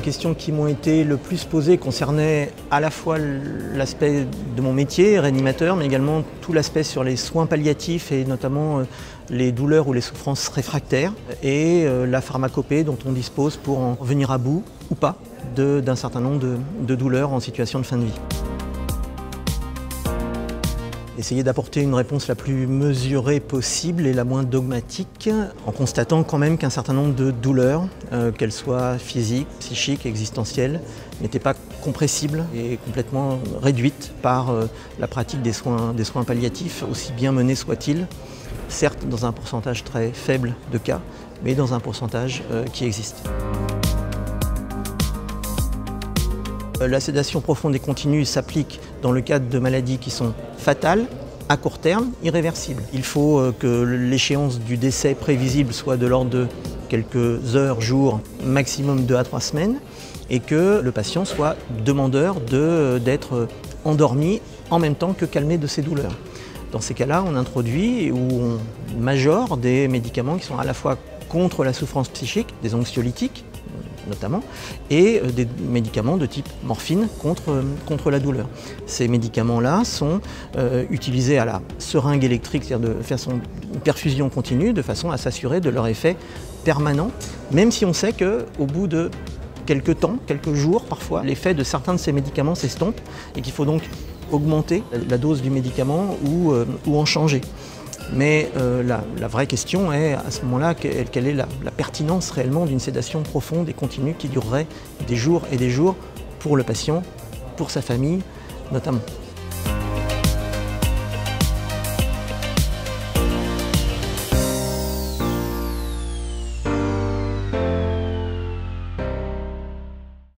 questions qui m'ont été le plus posées concernaient à la fois l'aspect de mon métier, réanimateur, mais également tout l'aspect sur les soins palliatifs et notamment euh, les douleurs ou les souffrances réfractaires et euh, la pharmacopée dont on dispose pour en venir à bout ou pas d'un certain nombre de douleurs en situation de fin de vie essayer d'apporter une réponse la plus mesurée possible et la moins dogmatique, en constatant quand même qu'un certain nombre de douleurs, euh, qu'elles soient physiques, psychiques, existentielles, n'étaient pas compressibles et complètement réduites par euh, la pratique des soins, palliatifs, aussi bien menés soient-ils, certes dans un pourcentage très faible de cas, mais dans un pourcentage euh, qui existe. La sédation profonde et continue s'applique dans le cadre de maladies qui sont fatale, à court terme, irréversible. Il faut euh, que l'échéance du décès prévisible soit de l'ordre de quelques heures, jours, maximum 2 à 3 semaines, et que le patient soit demandeur euh, d'être endormi en même temps que calmé de ses douleurs. Dans ces cas-là, on introduit ou on majore des médicaments qui sont à la fois contre la souffrance psychique, des anxiolytiques, notamment, et euh, des médicaments de type morphine contre, euh, la douleur. Ces médicaments-là sont euh, utilisés à la seringue électrique, c'est-à-dire de façon une perfusion continue, de façon à s'assurer de leur effet permanent, même si on sait qu'au bout de quelques temps, quelques jours parfois, l'effet de certains de ces médicaments s'estompe et qu'il faut donc augmenter la dose du médicament ou en changer. Mais euh, la, vraie question est à ce moment-là quelle, est la, pertinence réellement d'une sédation profonde et continue qui durerait des jours et des jours pour le patient, pour sa famille notamment.